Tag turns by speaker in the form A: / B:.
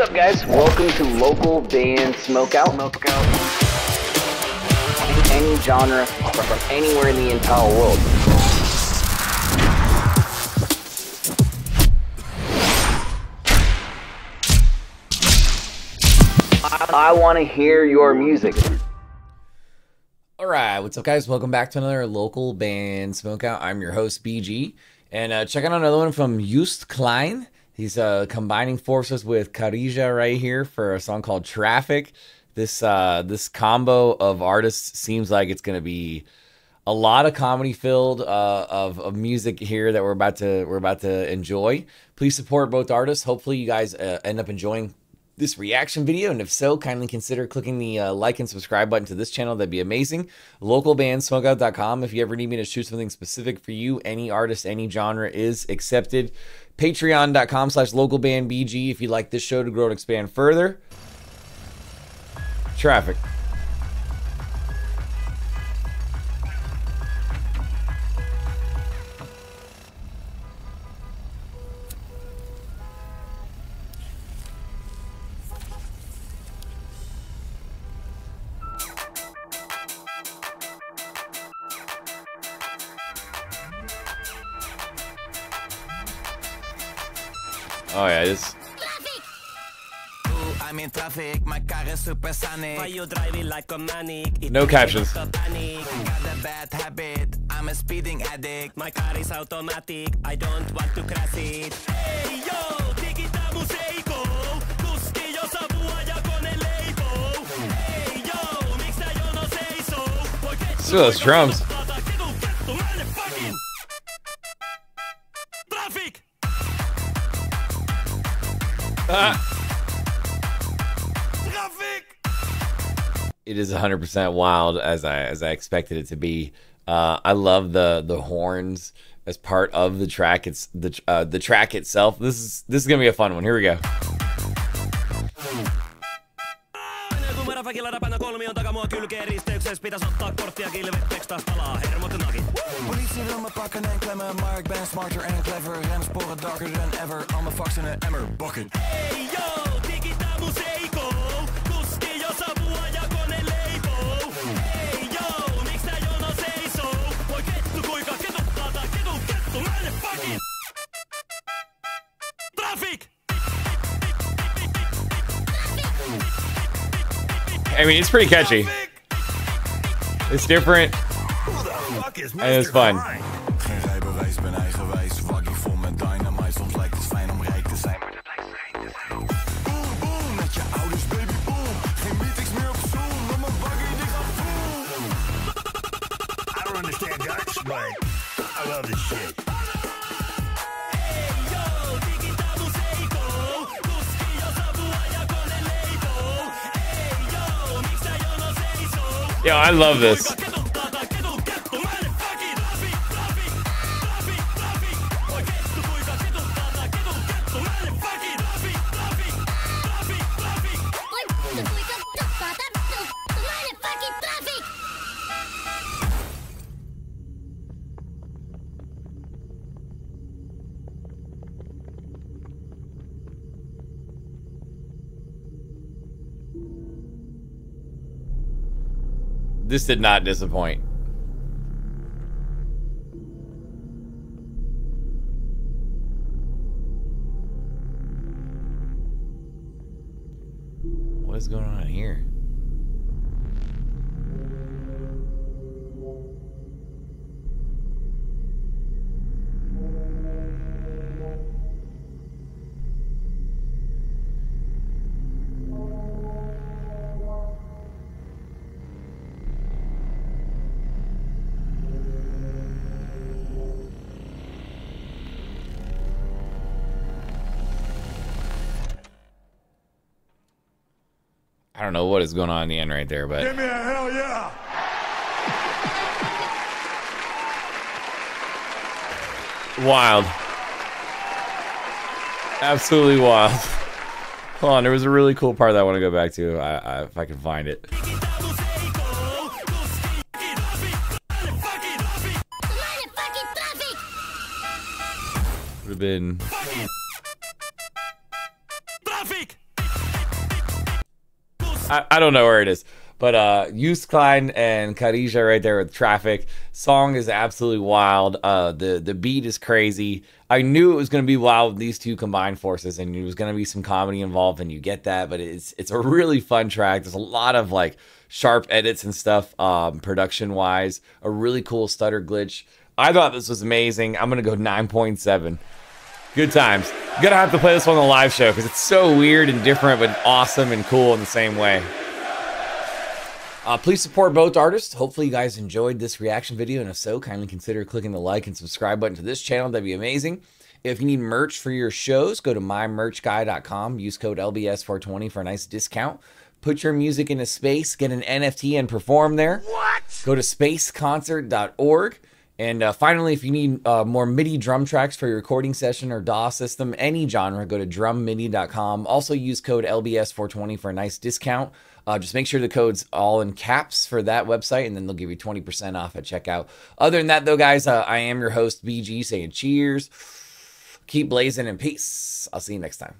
A: What's up, guys? Welcome to local band Smokeout. Smokeout. Any genre from anywhere in the entire world. I, I want to hear your music.
B: All right, what's up, guys? Welcome back to another local band Smokeout. I'm your host, BG. And uh, check out another one from Joost Klein. He's uh, combining forces with Kaarija right here for a song called Trafik. This uh, this combo of artists seems like it's gonna be a lot of comedy filled uh, of, of music here that we're about to we're about to enjoy. Please support both artists. Hopefully, you guys uh, end up enjoying this reaction video, and if so, kindly consider clicking the uh, like and subscribe button to this channel. That'd be amazing. Localbandsmokeout.com. If you ever need me to shoot something specific for you, any artist, any genre is accepted. Patreon.com slash localbandbg if you'd like this show to grow and expand further. Traffic. Oh yeah, this
C: I'm in traffic, my car is supersonic.
D: Why you driving like a manic? It
B: No captions.
D: me.
C: Got a bad habit, I'm a speeding addict.
D: My car is automatic, I don't want to crash it. Hey yo, digita museico. Kuski jos apua ja kone leipoo. Hey yo, miksi tää jono seisoo? Voi
B: Still those drums. It is 100% wild as I as I expected it to be. Uh, I love the the horns as part of the track. It's the uh, the track itself. This is this is gonna be a fun one. Here we go.
D: Merafakilla räpänä kolmion takaa mua kylkeen risteykses Pitäis ottaa korttia kilvet, tekstas palaa hermot nakit
C: Politie wil me pakken en klemmen, maar ik ben smarter en clever. Remsporen darker than ever, al mijn fucks in een emmer. Bucket.
D: Hey yo, digita museico.
B: I mean, it's pretty catchy. It's different and it's fun.
C: Geen rijbewijs, ben eigenwijs.
D: Yo,
B: I love this.
D: Ketuttaa
B: This did not disappoint. What is going on here? I don't know what is going on in the end right there, but
E: Give me a hell yeah!
B: wild. Absolutely wild. Hold on, there was a really cool part that I want to go back to I, I, if I can find it. Would have been I, I don't know where it is. But uh Joost Klein and Kaarija right there with Trafik. Song is absolutely wild. Uh the the beat is crazy. I knew it was gonna be wild these two combined forces and it was gonna be some comedy involved and you get that, but it's it's a really fun track. There's a lot of like sharp edits and stuff, um, production wise. A really cool stutter glitch. I thought this was amazing. I'm gonna go 9.7. Good times. Gonna have to play this one on the live show because it's so weird and different, but awesome and cool in the same way. Uh, please support both artists. Hopefully, you guys enjoyed this reaction video, and if so, kindly consider clicking the like and subscribe button to this channel. That'd be amazing. If you need merch for your shows, go to mymerchguy.com. Use code LBS420 for a nice discount. Put your music into space, get an NFT, and perform there. What? Go to spaceconcert.org. And uh, finally, if you need uh, more MIDI drum tracks for your recording session or DAW system, any genre, go to drummidi.com. Also use code LBS420 for a nice discount. Uh, just make sure the code's all in caps for that website, and then they'll give you 20% off at checkout. Other than that, though, guys, uh, I am your host, BG, saying cheers. Keep blazing and peace. I'll see you next time.